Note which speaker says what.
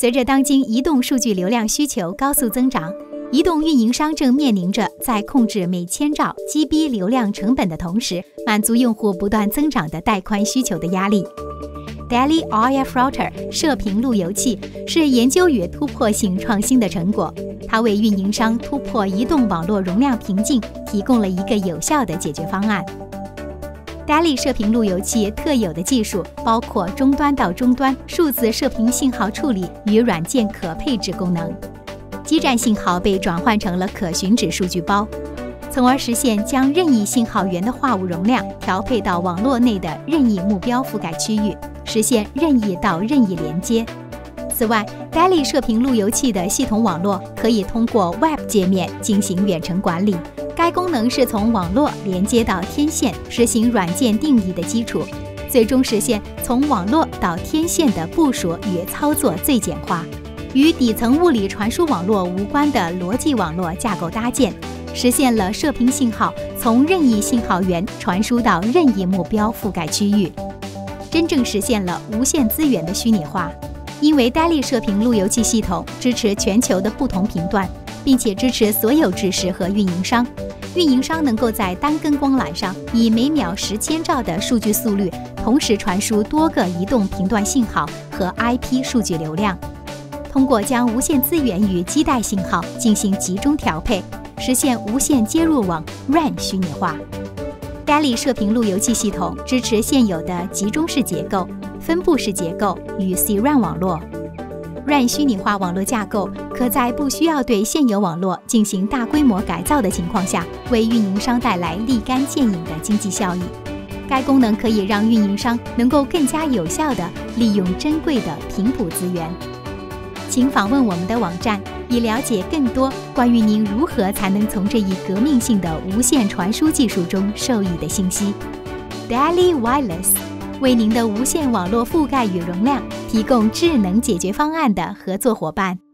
Speaker 1: 随着当今移动数据流量需求高速增长，移动运营商正面临着在控制每千兆 GB 流量成本的同时，满足用户不断增长的带宽需求的压力。Daily RF Router 射频路由器是研究与突破性创新的成果，它为运营商突破移动网络容量瓶颈提供了一个有效的解决方案。Daily 射频路由器特有的技术包括终端到终端数字射频信号处理与软件可配置功能，基站信号被转换成了可寻址数据包，从而实现将任意信号源的话务容量调配到网络内的任意目标覆盖区域。实现任意到任意连接。此外，Daily 射频路由器的系统网络可以通过 Web 界面进行远程管理。该功能是从网络连接到天线，实行软件定义的基础，最终实现从网络到天线的部署与操作最简化。与底层物理传输网络无关的逻辑网络架构搭建，实现了射频信号从任意信号源传输到任意目标覆盖区域。真正实现了无限资源的虚拟化，因为 Daily 射频路由器系统支持全球的不同频段，并且支持所有制式和运营商。运营商能够在单根光缆上以每秒十千兆的数据速率，同时传输多个移动频段信号和 IP 数据流量。通过将无线资源与基带信号进行集中调配，实现无线接入网 RAN 虚拟化。Daily 射频路由器系统支持现有的集中式结构、分布式结构与 C-RAN 网络。RAN 虚拟化网络架构可在不需要对现有网络进行大规模改造的情况下，为运营商带来立竿见影的经济效益。该功能可以让运营商能够更加有效地利用珍贵的频谱资源。请访问我们的网站。以了解更多关于您如何才能从这一革命性的无线传输技术中受益的信息。Daily Wireless 为您的无线网络覆盖与容量提供智能解决方案的合作伙伴。